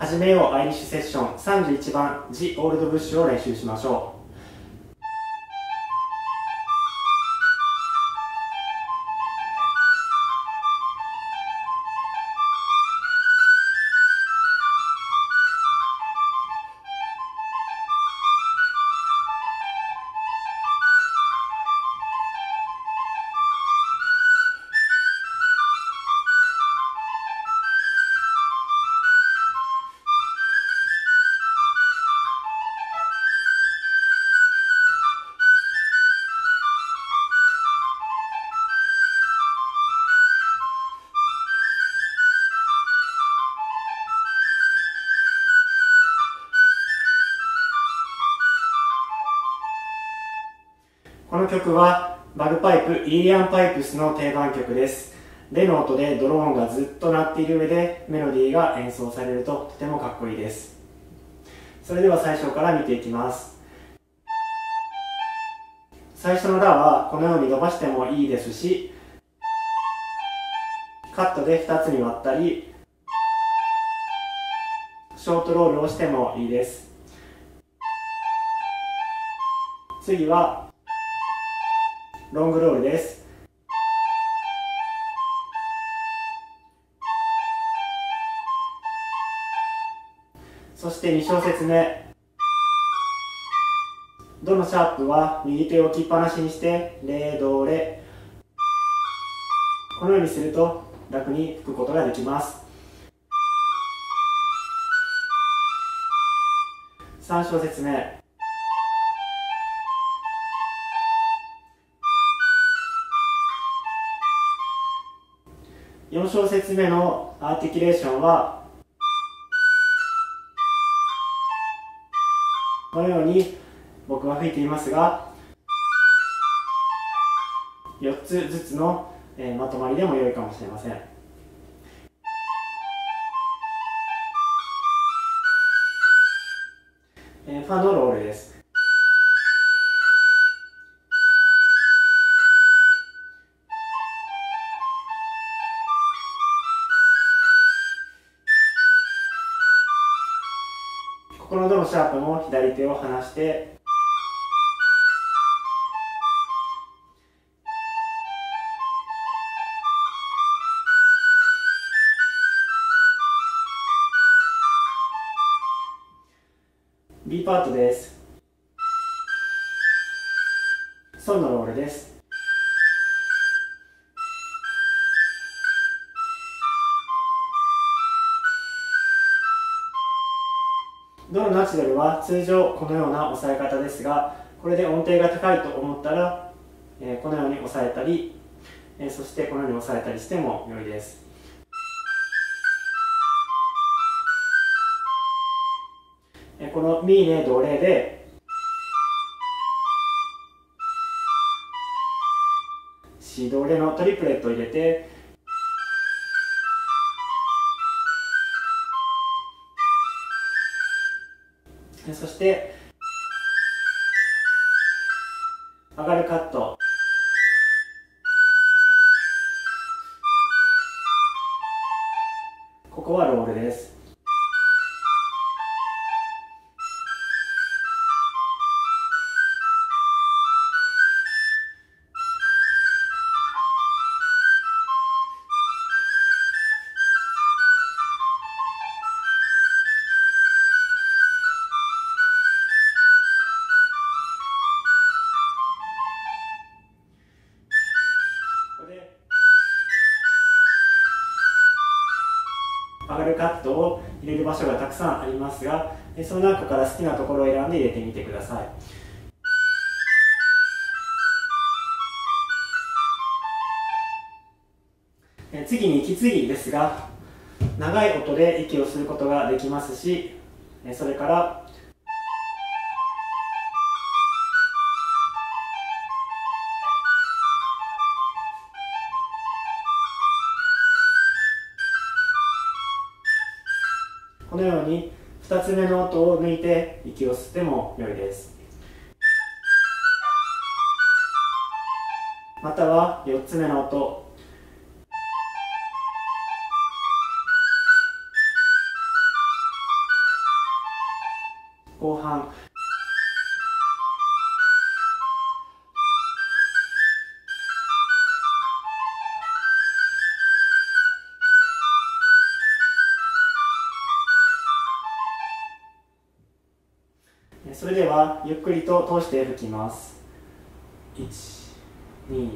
始めようアイリッシュセッション31番 The Old Bush を練習しましょう。この曲はバグパイプイリアンパイプスの定番曲です。レの音でドローンがずっと鳴っている上でメロディーが演奏されるととてもかっこいいです。それでは最初から見ていきます。最初のラはこのように伸ばしてもいいですしカットで2つに割ったりショートロールをしてもいいです。次はロングロールです。そして2小節目。ドのシャープは右手を置きっぱなしにしてレドレこのようにすると楽に吹くことができます。3小節目。4小節目のアーティキュレーションはこのように僕は吹いていますが4つずつの、まとまりでも良いかもしれません、ファのロールです。このドのシャープも左手を離して。B パートです。ソのロールです。ドのナチュラルは通常このような押さえ方ですがこれで音程が高いと思ったら、え、このように押さえたり、え、そしてこのように押さえたりしても良いです、このミーネドレでシドレのトリプレットを入れてそして上がるカット。ここはロールです。上がるカットを入れる場所がたくさんありますがその中から好きなところを選んで入れてみてください。次に息継ぎですが長い音で息をすることができますしそれからこのように2つ目の音を抜いて息を吸っても良いです。または4つ目の音。後半。それではゆっくりと通して吹きます。1 2